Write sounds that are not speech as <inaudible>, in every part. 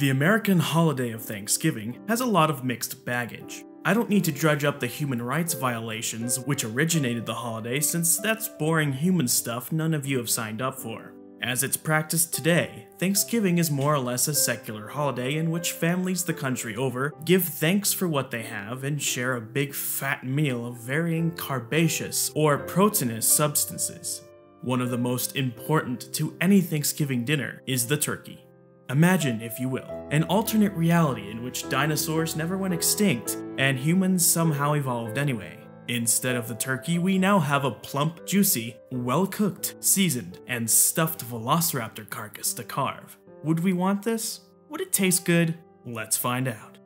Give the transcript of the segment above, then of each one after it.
The American holiday of Thanksgiving has a lot of mixed baggage. I don't need to dredge up the human rights violations which originated the holiday since that's boring human stuff none of you have signed up for. As it's practiced today, Thanksgiving is more or less a secular holiday in which families the country over give thanks for what they have and share a big fat meal of varying carbaceous or proteinous substances. One of the most important to any Thanksgiving dinner is the turkey. Imagine, if you will, an alternate reality in which dinosaurs never went extinct and humans somehow evolved anyway. Instead of the turkey, we now have a plump, juicy, well cooked, seasoned, and stuffed velociraptor carcass to carve. Would we want this? Would it taste good? Let's find out.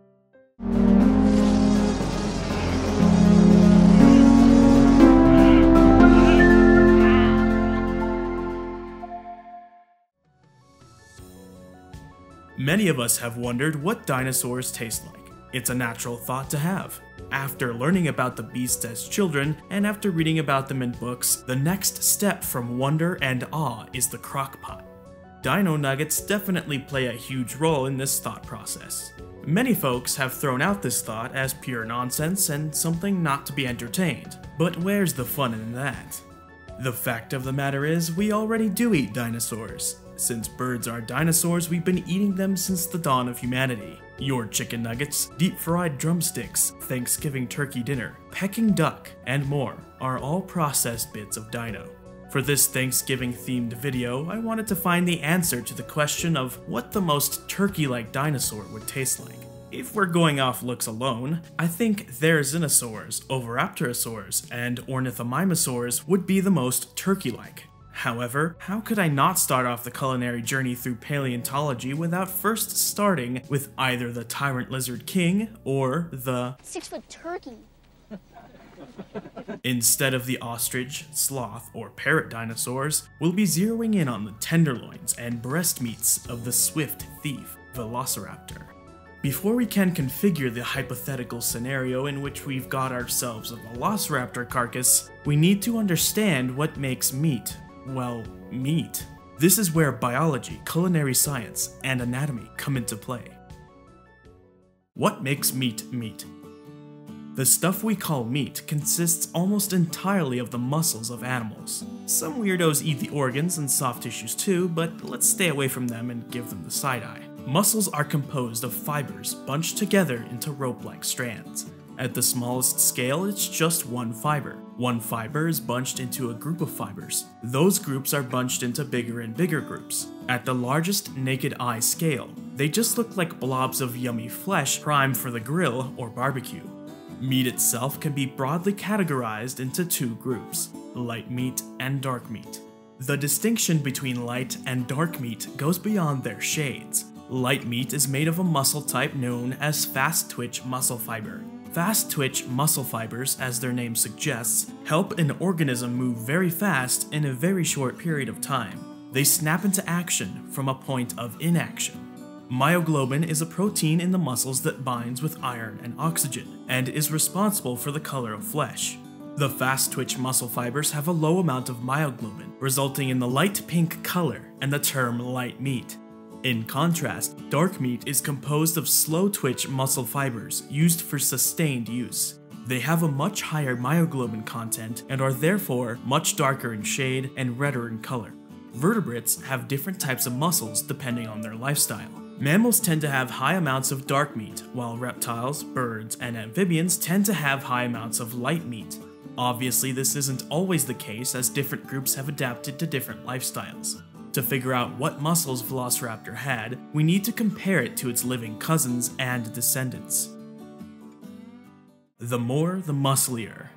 Many of us have wondered what dinosaurs taste like. It's a natural thought to have. After learning about the beasts as children, and after reading about them in books, the next step from wonder and awe is the crockpot. Dino nuggets definitely play a huge role in this thought process. Many folks have thrown out this thought as pure nonsense and something not to be entertained, but where's the fun in that? The fact of the matter is, we already do eat dinosaurs. Since birds are dinosaurs, we've been eating them since the dawn of humanity. Your chicken nuggets, deep fried drumsticks, Thanksgiving turkey dinner, Peking duck, and more are all processed bits of dino. For this Thanksgiving themed video, I wanted to find the answer to the question of what the most turkey like dinosaur would taste like. If we're going off looks alone, I think Therizinosaurs, Oviraptorosaurs, and Ornithomimosaurs would be the most turkey like. However, how could I not start off the culinary journey through paleontology without first starting with either the tyrant lizard king or the six foot turkey? <laughs> Instead of the ostrich, sloth, or parrot dinosaurs, we'll be zeroing in on the tenderloins and breast meats of the swift thief, Velociraptor. Before we can configure the hypothetical scenario in which we've got ourselves a Velociraptor carcass, we need to understand what makes meat well, meat. This is where biology, culinary science, and anatomy come into play. What makes meat meat? The stuff we call meat consists almost entirely of the muscles of animals. Some weirdos eat the organs and soft tissues too, but let's stay away from them and give them the side eye. Muscles are composed of fibers bunched together into rope-like strands. At the smallest scale, it's just one fiber. One fiber is bunched into a group of fibers. Those groups are bunched into bigger and bigger groups. At the largest naked eye scale, they just look like blobs of yummy flesh prime for the grill or barbecue. Meat itself can be broadly categorized into two groups, light meat and dark meat. The distinction between light and dark meat goes beyond their shades. Light meat is made of a muscle type known as fast twitch muscle fiber. Fast twitch muscle fibers, as their name suggests, help an organism move very fast in a very short period of time. They snap into action from a point of inaction. Myoglobin is a protein in the muscles that binds with iron and oxygen, and is responsible for the color of flesh. The fast twitch muscle fibers have a low amount of myoglobin, resulting in the light pink color and the term light meat. In contrast, dark meat is composed of slow twitch muscle fibers used for sustained use. They have a much higher myoglobin content and are therefore much darker in shade and redder in color. Vertebrates have different types of muscles depending on their lifestyle. Mammals tend to have high amounts of dark meat, while reptiles, birds, and amphibians tend to have high amounts of light meat. Obviously, this isn't always the case as different groups have adapted to different lifestyles. To figure out what muscles Velociraptor had, we need to compare it to its living cousins and descendants. The more, the musclier.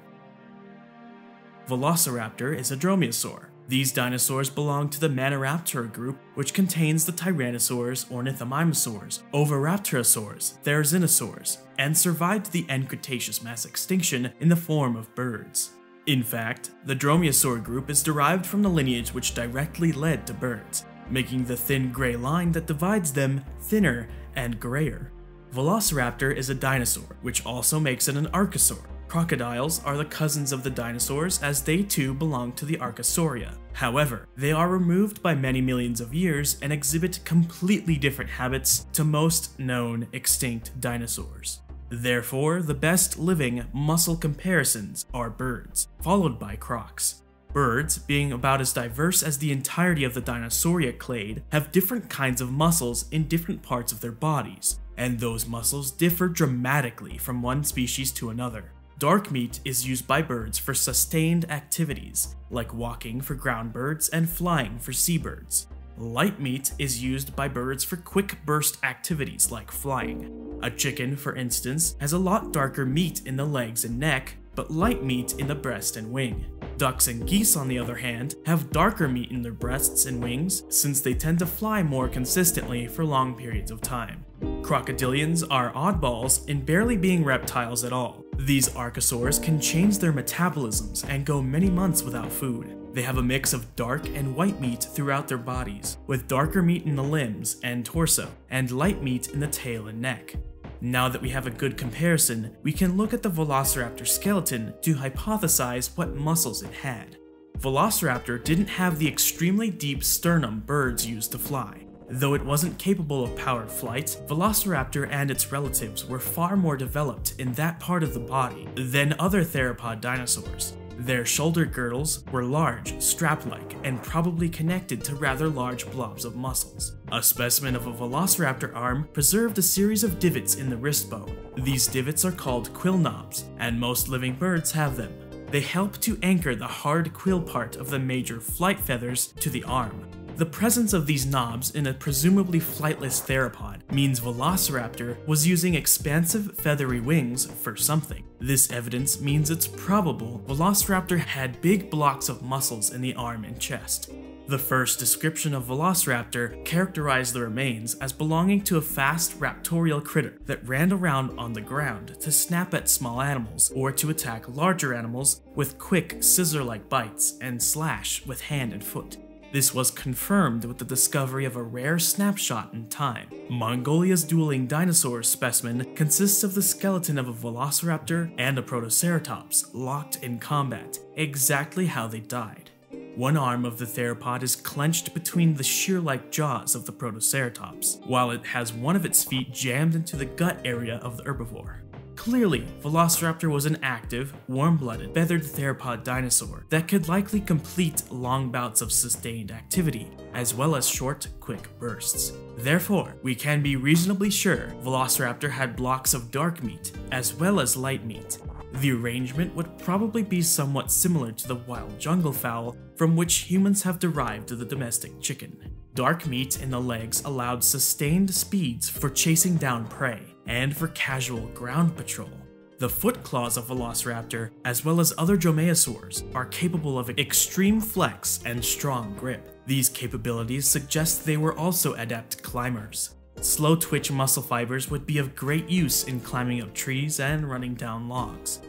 Velociraptor is a dromaeosaur. These dinosaurs belong to the Maniraptora group, which contains the Tyrannosaurs, Ornithomimosaurs, Oviraptorosaurs, Therizinosaurs, and survived the end Cretaceous mass extinction in the form of birds. In fact, the Dromaeosaur group is derived from the lineage which directly led to birds, making the thin gray line that divides them thinner and grayer. Velociraptor is a dinosaur, which also makes it an archosaur. Crocodiles are the cousins of the dinosaurs as they too belong to the Archosauria. However, they are removed by many millions of years and exhibit completely different habits to most known extinct dinosaurs. Therefore, the best living muscle comparisons are birds, followed by crocs. Birds, being about as diverse as the entirety of the Dinosauria clade, have different kinds of muscles in different parts of their bodies, and those muscles differ dramatically from one species to another. Dark meat is used by birds for sustained activities, like walking for ground birds and flying for seabirds. Light meat is used by birds for quick burst activities like flying. A chicken, for instance, has a lot darker meat in the legs and neck, but light meat in the breast and wing. Ducks and geese, on the other hand, have darker meat in their breasts and wings since they tend to fly more consistently for long periods of time. Crocodilians are oddballs in barely being reptiles at all. These archosaurs can change their metabolisms and go many months without food. They have a mix of dark and white meat throughout their bodies, with darker meat in the limbs and torso, and light meat in the tail and neck. Now that we have a good comparison, we can look at the Velociraptor skeleton to hypothesize what muscles it had. Velociraptor didn't have the extremely deep sternum birds use to fly. Though it wasn't capable of powered flight, Velociraptor and its relatives were far more developed in that part of the body than other theropod dinosaurs. Their shoulder girdles were large, strap-like, and probably connected to rather large blobs of muscles. A specimen of a velociraptor arm preserved a series of divots in the wrist bone. These divots are called quill knobs, and most living birds have them. They help to anchor the hard quill part of the major flight feathers to the arm. The presence of these knobs in a presumably flightless theropod means Velociraptor was using expansive feathery wings for something. This evidence means it's probable Velociraptor had big blocks of muscles in the arm and chest. The first description of Velociraptor characterized the remains as belonging to a fast raptorial critter that ran around on the ground to snap at small animals or to attack larger animals with quick scissor-like bites and slash with hand and foot. This was confirmed with the discovery of a rare snapshot in time. Mongolia's dueling dinosaur specimen consists of the skeleton of a velociraptor and a protoceratops locked in combat, exactly how they died. One arm of the theropod is clenched between the shear-like jaws of the protoceratops, while it has one of its feet jammed into the gut area of the herbivore. Clearly, Velociraptor was an active, warm-blooded, feathered theropod dinosaur that could likely complete long bouts of sustained activity, as well as short, quick bursts. Therefore, we can be reasonably sure Velociraptor had blocks of dark meat, as well as light meat. The arrangement would probably be somewhat similar to the wild jungle fowl from which humans have derived the domestic chicken. Dark meat in the legs allowed sustained speeds for chasing down prey, and for casual ground patrol. The foot claws of Velociraptor, as well as other dromaeosaurs, are capable of extreme flex and strong grip. These capabilities suggest they were also adept climbers. Slow twitch muscle fibers would be of great use in climbing up trees and running down logs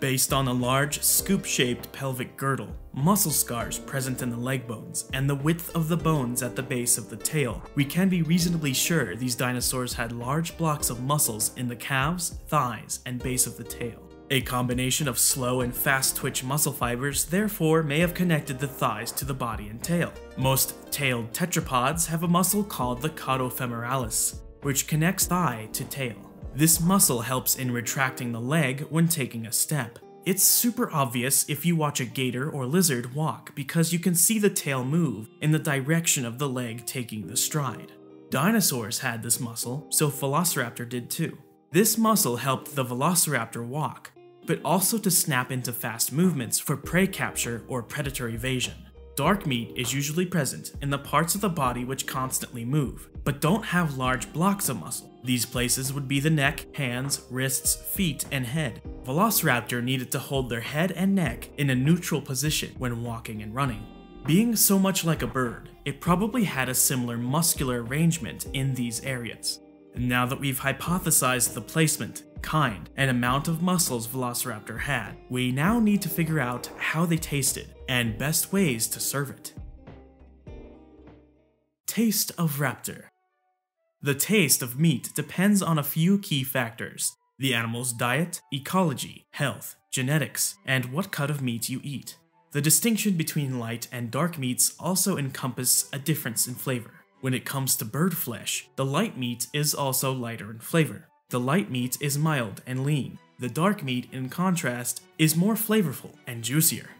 based on a large, scoop-shaped pelvic girdle, muscle scars present in the leg bones, and the width of the bones at the base of the tail, we can be reasonably sure these dinosaurs had large blocks of muscles in the calves, thighs, and base of the tail. A combination of slow and fast twitch muscle fibers therefore may have connected the thighs to the body and tail. Most tailed tetrapods have a muscle called the caudofemoralis, which connects thigh to tail. This muscle helps in retracting the leg when taking a step. It's super obvious if you watch a gator or lizard walk because you can see the tail move in the direction of the leg taking the stride. Dinosaurs had this muscle, so Velociraptor did too. This muscle helped the Velociraptor walk, but also to snap into fast movements for prey capture or predator evasion. Dark meat is usually present in the parts of the body which constantly move, but don't have large blocks of muscle. These places would be the neck, hands, wrists, feet, and head. Velociraptor needed to hold their head and neck in a neutral position when walking and running. Being so much like a bird, it probably had a similar muscular arrangement in these areas. Now that we've hypothesized the placement, kind, and amount of muscles Velociraptor had, we now need to figure out how they tasted and best ways to serve it. Taste of Raptor the taste of meat depends on a few key factors. the animal's diet, ecology, health, genetics, and what cut of meat you eat. The distinction between light and dark meats also encompass a difference in flavor. When it comes to bird flesh, the light meat is also lighter in flavor. The light meat is mild and lean. The dark meat, in contrast, is more flavorful and juicier.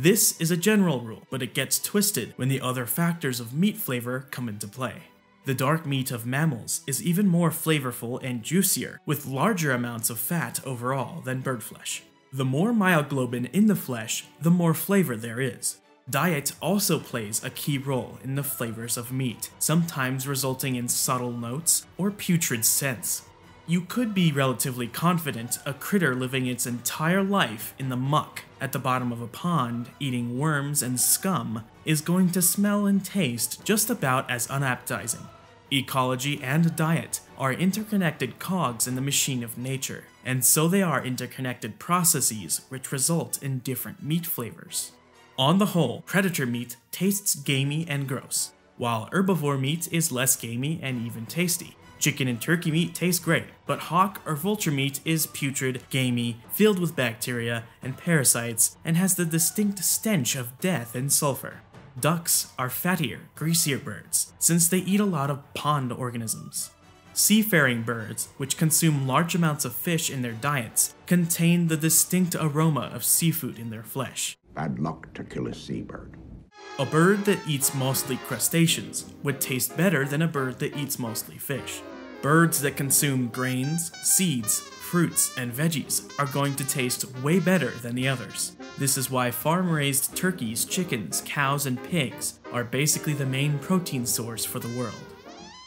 This is a general rule, but it gets twisted when the other factors of meat flavor come into play. The dark meat of mammals is even more flavorful and juicier, with larger amounts of fat overall than bird flesh. The more myoglobin in the flesh, the more flavor there is. Diet also plays a key role in the flavors of meat, sometimes resulting in subtle notes or putrid scents. You could be relatively confident a critter living its entire life in the muck at the bottom of a pond, eating worms and scum, is going to smell and taste just about as unappetizing. Ecology and diet are interconnected cogs in the machine of nature, and so they are interconnected processes which result in different meat flavors. On the whole, predator meat tastes gamey and gross, while herbivore meat is less gamey and even tasty. Chicken and turkey meat taste great, but hawk or vulture meat is putrid, gamey, filled with bacteria and parasites, and has the distinct stench of death and sulfur. Ducks are fattier, greasier birds, since they eat a lot of pond organisms. Seafaring birds, which consume large amounts of fish in their diets, contain the distinct aroma of seafood in their flesh. Bad luck to kill a seabird. A bird that eats mostly crustaceans would taste better than a bird that eats mostly fish. Birds that consume grains, seeds, fruits, and veggies are going to taste way better than the others. This is why farm raised turkeys, chickens, cows, and pigs are basically the main protein source for the world.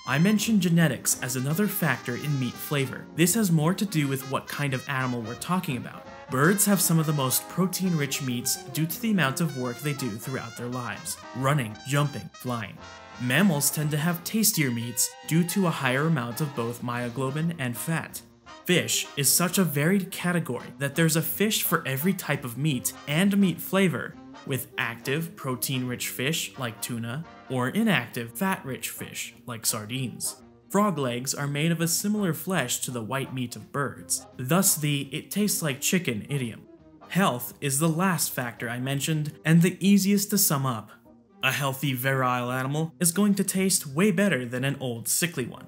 I mentioned genetics as another factor in meat flavor. This has more to do with what kind of animal we're talking about. Birds have some of the most protein rich meats due to the amount of work they do throughout their lives running, jumping, flying. Mammals tend to have tastier meats due to a higher amount of both myoglobin and fat. Fish is such a varied category that there's a fish for every type of meat and meat flavor, with active, protein rich fish like tuna, or inactive, fat rich fish like sardines. Frog legs are made of a similar flesh to the white meat of birds, thus the it tastes like chicken idiom. Health is the last factor I mentioned, and the easiest to sum up. A healthy, virile animal is going to taste way better than an old, sickly one.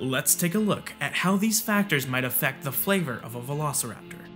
Let's take a look at how these factors might affect the flavor of a velociraptor.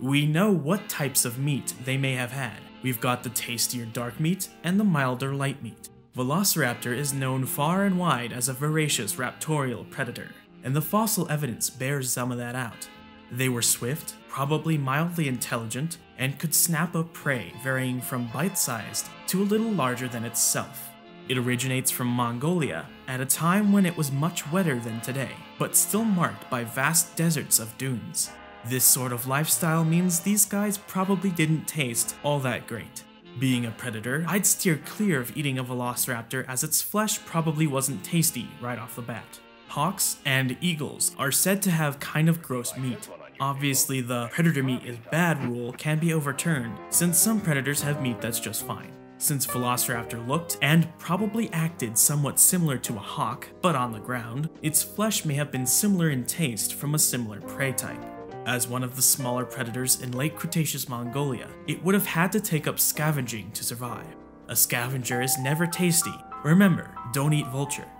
We know what types of meat they may have had. We've got the tastier dark meat and the milder light meat. Velociraptor is known far and wide as a voracious raptorial predator, and the fossil evidence bears some of that out. They were swift, probably mildly intelligent, and could snap up prey varying from bite-sized to a little larger than itself. It originates from Mongolia at a time when it was much wetter than today, but still marked by vast deserts of dunes. This sort of lifestyle means these guys probably didn't taste all that great. Being a predator, I'd steer clear of eating a velociraptor as its flesh probably wasn't tasty right off the bat. Hawks and eagles are said to have kind of gross meat. Obviously, the predator meat is bad rule can be overturned, since some predators have meat that's just fine. Since Velociraptor looked and probably acted somewhat similar to a hawk, but on the ground, its flesh may have been similar in taste from a similar prey type. As one of the smaller predators in late Cretaceous Mongolia, it would have had to take up scavenging to survive. A scavenger is never tasty. Remember, don't eat vulture.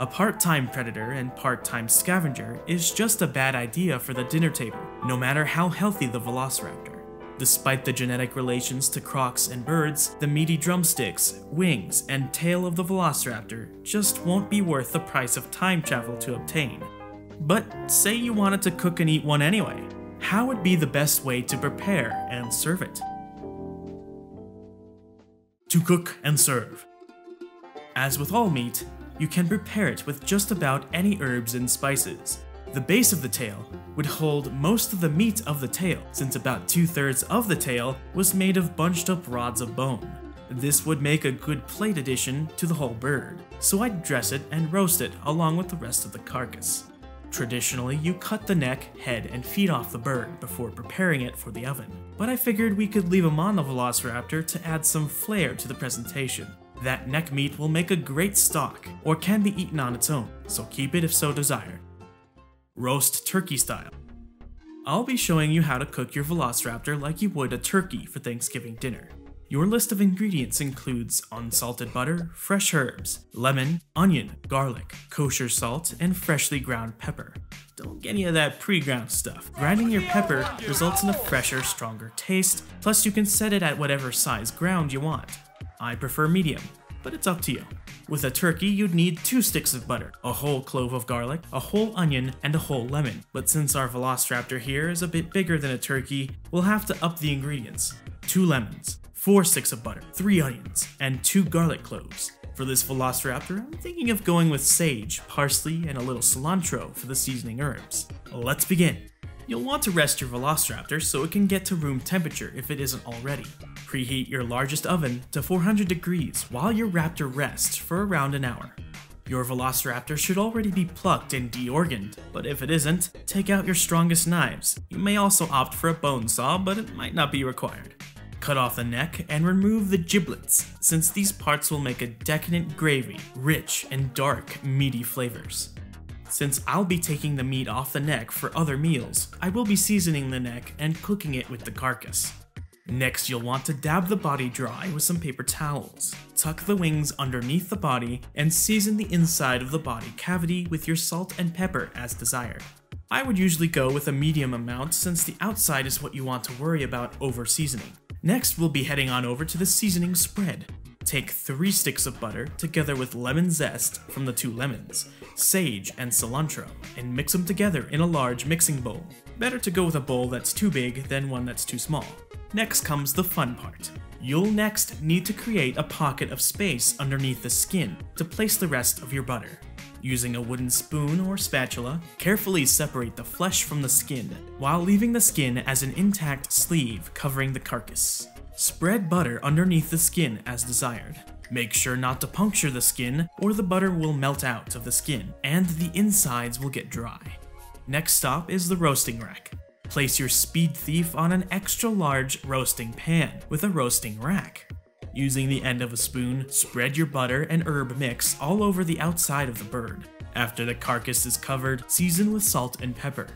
A part-time predator and part-time scavenger is just a bad idea for the dinner table, no matter how healthy the velociraptor. Despite the genetic relations to crocs and birds, the meaty drumsticks, wings, and tail of the velociraptor just won't be worth the price of time travel to obtain. But say you wanted to cook and eat one anyway, how would be the best way to prepare and serve it? To cook and serve. As with all meat, you can prepare it with just about any herbs and spices. The base of the tail would hold most of the meat of the tail, since about two thirds of the tail was made of bunched up rods of bone. This would make a good plate addition to the whole bird, so I'd dress it and roast it along with the rest of the carcass. Traditionally, you cut the neck, head, and feet off the bird before preparing it for the oven, but I figured we could leave them on the Velociraptor to add some flair to the presentation. That neck meat will make a great stock, or can be eaten on its own, so keep it if so desired. Roast turkey style. I'll be showing you how to cook your Velociraptor like you would a turkey for Thanksgiving dinner. Your list of ingredients includes unsalted butter, fresh herbs, lemon, onion, garlic, kosher salt, and freshly ground pepper. Don't get any of that pre-ground stuff. Grinding your pepper results in a fresher, stronger taste, plus you can set it at whatever size ground you want. I prefer medium, but it's up to you. With a turkey, you'd need two sticks of butter, a whole clove of garlic, a whole onion, and a whole lemon. But since our Velociraptor here is a bit bigger than a turkey, we'll have to up the ingredients. Two lemons, four sticks of butter, three onions, and two garlic cloves. For this Velociraptor, I'm thinking of going with sage, parsley, and a little cilantro for the seasoning herbs. Let's begin. You'll want to rest your Velociraptor so it can get to room temperature if it isn't already. Preheat your largest oven to 400 degrees while your raptor rests for around an hour. Your Velociraptor should already be plucked and deorganed, but if it isn't, take out your strongest knives. You may also opt for a bone saw, but it might not be required. Cut off the neck and remove the giblets, since these parts will make a decadent gravy, rich and dark, meaty flavors. Since I'll be taking the meat off the neck for other meals, I will be seasoning the neck and cooking it with the carcass. Next, you'll want to dab the body dry with some paper towels. Tuck the wings underneath the body and season the inside of the body cavity with your salt and pepper as desired. I would usually go with a medium amount since the outside is what you want to worry about over seasoning. Next, we'll be heading on over to the seasoning spread. Take 3 sticks of butter together with lemon zest from the two lemons, sage, and cilantro, and mix them together in a large mixing bowl. Better to go with a bowl that's too big than one that's too small. Next comes the fun part. You'll next need to create a pocket of space underneath the skin to place the rest of your butter. Using a wooden spoon or spatula, carefully separate the flesh from the skin, while leaving the skin as an intact sleeve covering the carcass. Spread butter underneath the skin as desired. Make sure not to puncture the skin or the butter will melt out of the skin and the insides will get dry. Next stop is the roasting rack. Place your speed thief on an extra large roasting pan with a roasting rack. Using the end of a spoon, spread your butter and herb mix all over the outside of the bird. After the carcass is covered, season with salt and pepper.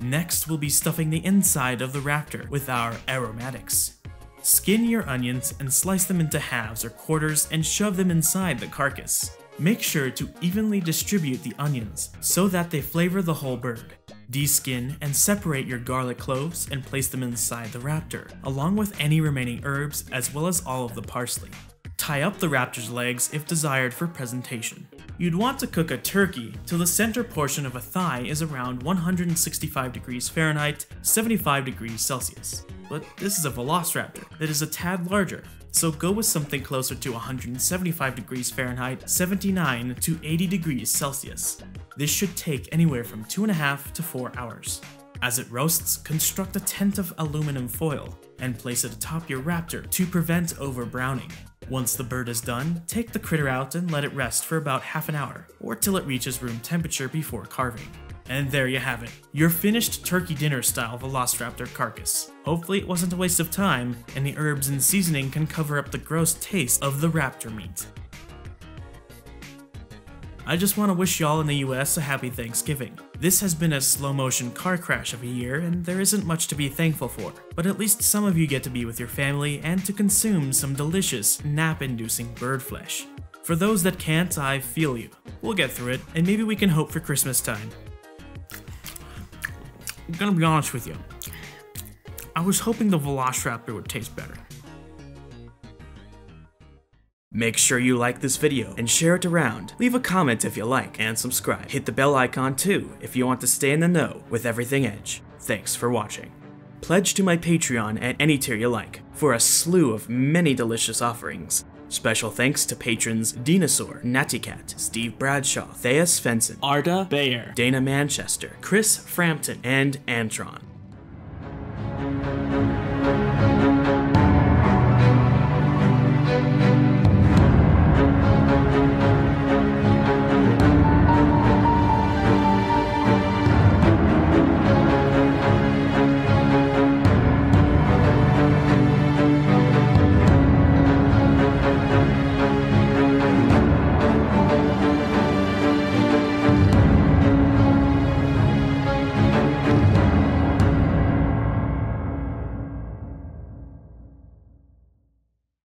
Next, we'll be stuffing the inside of the raptor with our aromatics. Skin your onions and slice them into halves or quarters and shove them inside the carcass. Make sure to evenly distribute the onions so that they flavor the whole bird. Deskin and separate your garlic cloves and place them inside the raptor, along with any remaining herbs as well as all of the parsley. Tie up the raptor's legs if desired for presentation. You'd want to cook a turkey till the center portion of a thigh is around 165 degrees Fahrenheit, 75 degrees Celsius. But this is a Velociraptor that is a tad larger, so go with something closer to 175 degrees Fahrenheit, 79 to 80 degrees Celsius. This should take anywhere from 2.5 to 4 hours. As it roasts, construct a tent of aluminum foil and place it atop your raptor to prevent over browning. Once the bird is done, take the critter out and let it rest for about half an hour, or till it reaches room temperature before carving. And there you have it, your finished turkey dinner style Velociraptor carcass. Hopefully it wasn't a waste of time, and the herbs and seasoning can cover up the gross taste of the raptor meat. I just want to wish y'all in the US a happy Thanksgiving. This has been a slow motion car crash of a year, and there isn't much to be thankful for, but at least some of you get to be with your family and to consume some delicious, nap inducing bird flesh. For those that can't, I feel you. We'll get through it, and maybe we can hope for Christmas time. I'm gonna be honest with you. I was hoping the Velociraptor would taste better. Make sure you like this video and share it around. Leave a comment if you like and subscribe. Hit the bell icon too if you want to stay in the know with everything Edge. Thanks for watching. Pledge to my Patreon at any tier you like for a slew of many delicious offerings. Special thanks to patrons Dinosaur, Nattycat, Steve Bradshaw, Thea Svensson, Arda Bayer, Dana Manchester, Chris Frampton, and Antron.